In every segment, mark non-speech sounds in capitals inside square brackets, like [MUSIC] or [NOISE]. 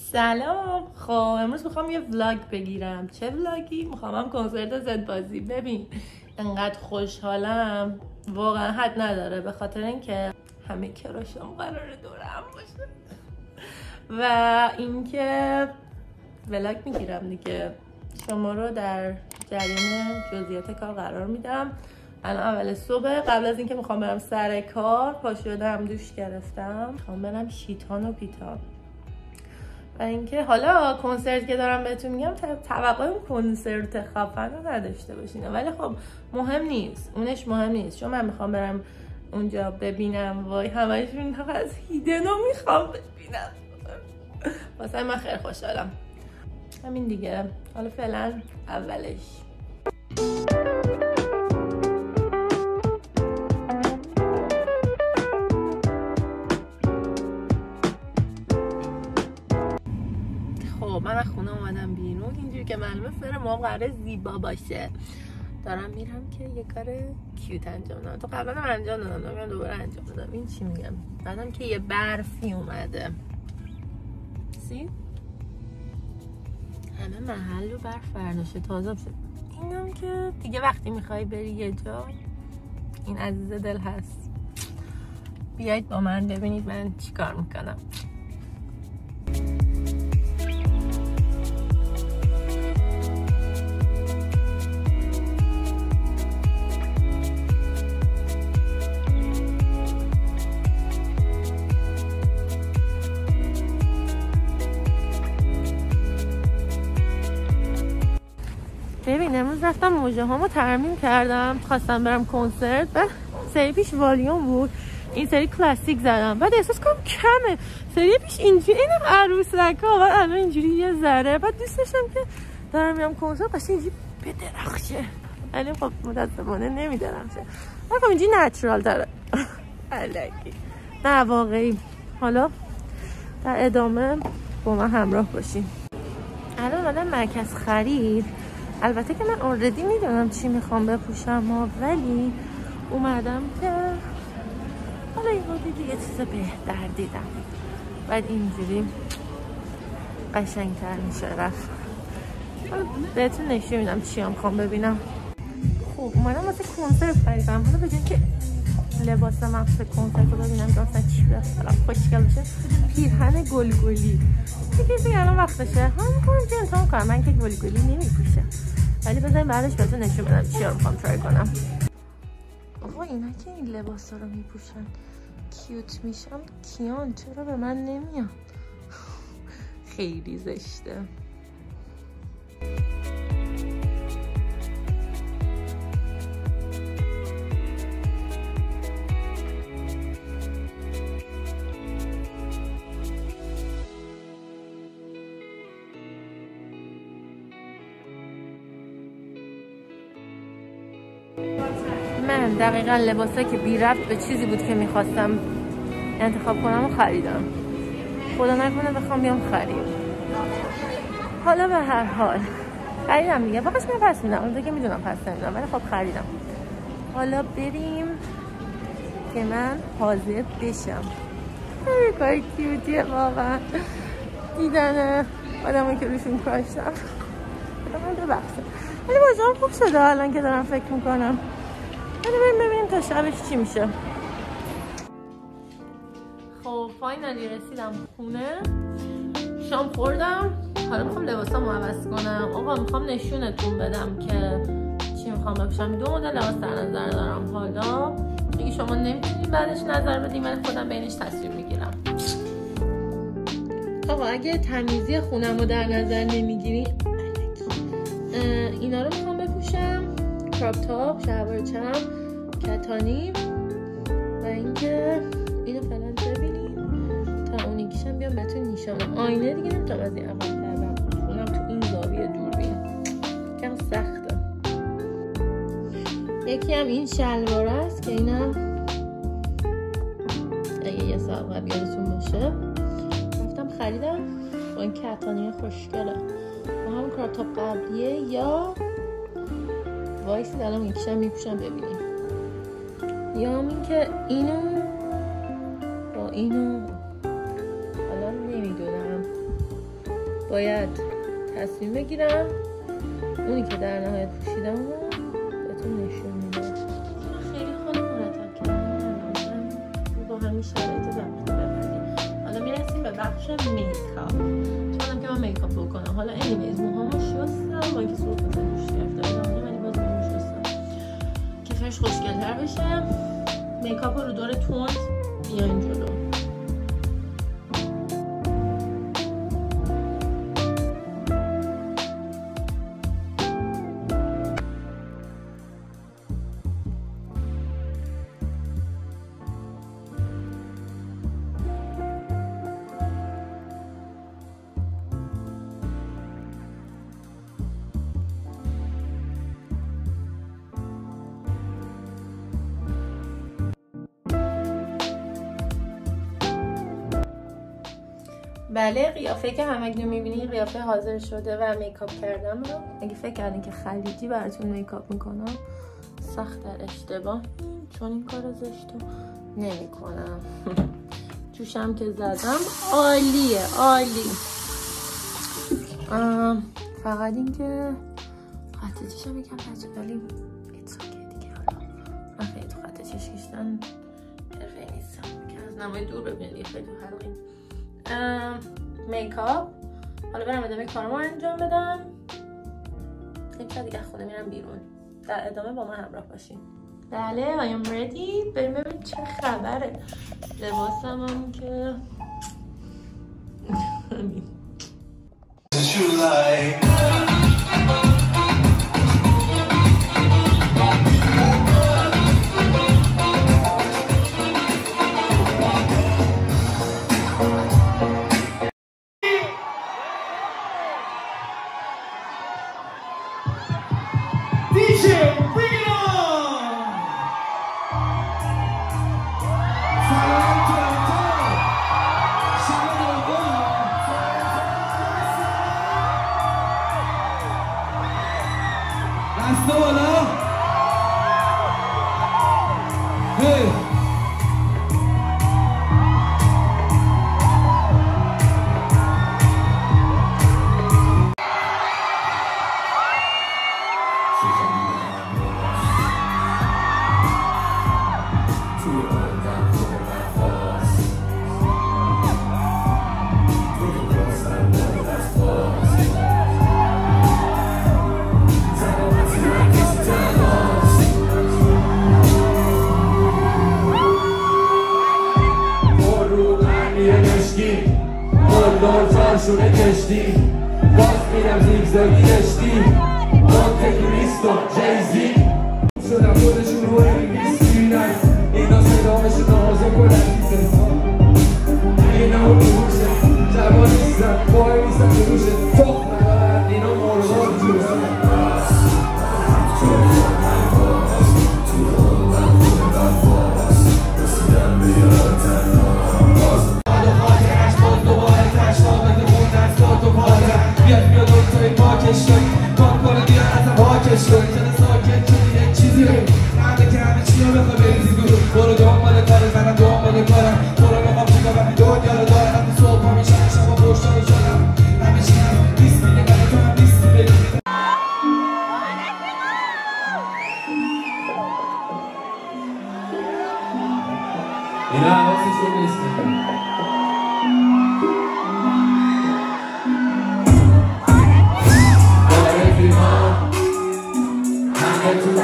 سلام. خب امروز می‌خوام یه ولاگ بگیرم. چه ولاگی می‌خوام هم کنسرت زد بازی. ببین انقدر خوشحالم. واقعا حد نداره به خاطر اینکه همه کراشم قراره دورم باشه. و اینکه ولاگ می‌گیرم دیگه. شما رو در جریان جزئیات کار قرار میدم. الان اول صبح. قبل از اینکه می‌خوام برم سر کار پا شدم دوش گرفتم. می‌خوام برم شیطان و پیتان. و اینکه حالا کنسرت که دارم بهتون میگم توقع اون کنسرت خفن رو نداشته باشین. ولی خب مهم نیست. اونش مهم نیست. چون من می‌خوام برم اونجا ببینم. وای همشون از هیدنو می‌خوام ببینم. واسه من خیلی خوشحالم. همین دیگه. حالا فعلا اولش. معلومه سر ما قرار زیبا باشه. دارم میرم که یه کار کیوت انجام دادم تو قبلا انجام دادم دارم دوباره انجام دادم این چی میگم؟ بعدم که یه برفی اومده. سی همه محل رو برف برداشته تازه شد. اینم که دیگه وقتی می‌خوای بری یه جا این عزیز دل هست. بیایید با من ببینید من چیکار می‌کنم. رفتم موجه هامو ترمیم کردم. خواستم برم کنسرت. و سری پیش والیوم بود. این سری کلاسیک زدم. بعد احساس کنم کمه. سری پیش اینجوری اینم عروسک ها بعد الان اینجوری یه ذره. بعد دوست داشتم که دارم میام کنسرت. قشنگ اینجوری بدرخشه. ولی خب متاسفانه نمیدرخشه خب اینجوری نچرال داره [LAUGHS] الکی. نه واقعی. حالا در ادامه با من همراه باشیم الان اومدم مرکز خرید. البته که من اوردی می‌دونم چی می‌خوام بپوشم ها ولی اومدم که حالا بودی دیگه چیز بهتر دیدم. بعد اینجوری قشنگتر میشه رفت. بهتون نشون میدم چی هم ببینم. خب اومدم واسه کنسرت خریدم. حالا بجن که لباس مقصد کنسرت رو ببینم که اصلا چی بخرم خوشگل بشه. پیرهن گلگلی. دیگه دیگه الان وقتشه هم کنم جنتام کنم من که گلگلی نمیپوشم. ولی بذاریم بعدش بهتون نشون بدم چی رو می‌خوام ترای کنم. آقا اینا که این لباس رو میپوشن. کیوت میشم. کیان چرا به من نمیاد؟ [LAUGHS] خیلی زشته. دقیقا لباسه که بی رفت به چیزی بود که می‌خواستم انتخاب کنم و خریدم. خدا نکنه بخوام بیام خرید حالا به هر حال خریدم دیگه. واقعش من پس میدم. اون که می‌دونم پس نمیدم ولی خب خریدم. حالا بریم که من حاضر بشم. کار کیوتیه واقعا. دیدن آدمایی که روشون کاشتم. من ببخشه ولی بازم خوب شده الان که دارم فکر می‌کنم. بریم ببینیم تا شبش چی میشه؟ خب فاینالی رسیدم خونه. شام خوردم. حالا می‌خوام لباسامو عوض کنم. آقا می‌خوام نشونتون بدم که چی می‌خوام بپوشم. دو مدل لباس در نظر دارم. حالا دیگه شما نمی‌تونید بعدش نظر بدیم من خودم بینش تصمیم می‌گیرم. آقا اگه تمیزی خونم رو در نظر نمی‌گیری اینا رو می‌خوام بپوشم. کراپ تاپ شلوار چم کتانی و اینکه اینو فعلا ببینیم تا اون یکیشم بیام بهتون نشانم آینه دیگه نمی‌تونم از این عقب کردم. خونم تو این زاویه دوربین کم سخته. یکی هم این شلوار است که اینم اگه یه سال قبل یادتون باشه. رفتم خریدم. با این کتانی خوشگله. با هم کراپ تاپ قبلیه یا وایسی الان یکیشم میپوشم ببینیم. یا هم این که اینو با اینو حالا نمی‌دونم. باید تصمیم بگیرم. اونی که در نهایت پوشیدم بهتون نشون میدم. خیلی خانه مرتب کردم با همین شرایط وقت حالا می‌رسیم به بخش makeup. چونم که من makeup بکنم حالا anyways موهامو شستم. با اینکه سرخ بزن گرفته ولی باز موهامو شستم. که فرش خوشگلتر بشه. makeup رو دور تند بیاین جلو. بله قیافه که همگی می‌بینی قیافه حاضر شده و میکاپ کردم رو. اگه فکر کردین که خلیجی براتون میکاپ می‌کنم سخت در اشتباه. چون این کار زشت رو نمی کنم [LAUGHS] جوشم که زدم عالیه عالی. فقط این که خط چشم یکم بچه ولی دیگه حالا. من تو خط چش کشتن حرفه نیستم. که از نمای دور ببینید خیلی حلقی میکاپ. حالا برم ادامه کارمو انجام بدم. خیلی دیگه خونه میرم بیرون. در ادامه با من همراه باشین. بله I am ready. بریم ببینیم چه خبره. لباسم هم که [LAUGHS] شونه کشتی. باز میرم زیگزاگی داشتی مونت کریستو جیزی. شدم خودشون رو انگلیس بینن اینا صدامشون نازه کنن. اینا اون روشه جوان نیستن بای نیستن که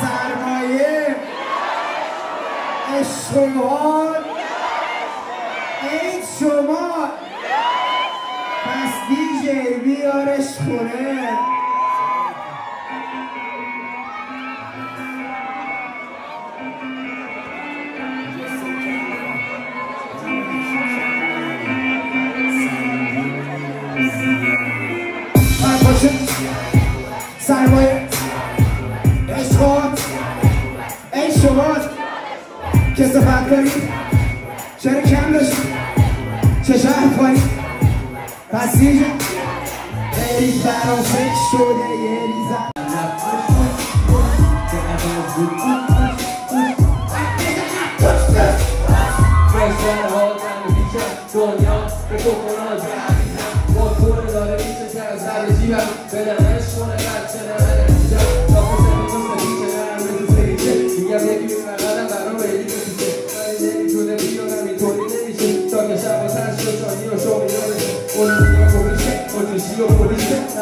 سرمایه اشتغال این شما. پس دیجی بیارش خونه. sideway.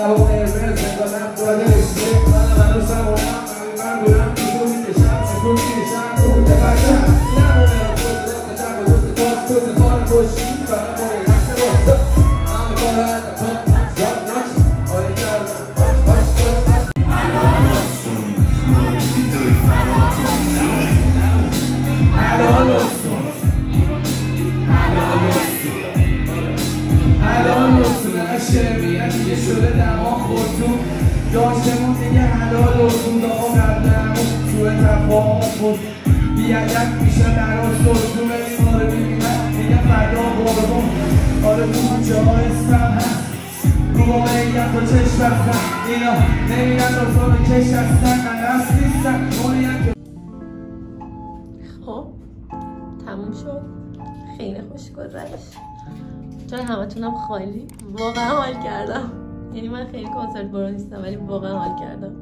away خب تموم شد. خیلی خوش گذشت. جای همتونم خالی. واقعا حال کردم. یعنی من خیلی کنسرت برو نیستم ولی واقعا حال کردم.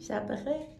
شب بخیر.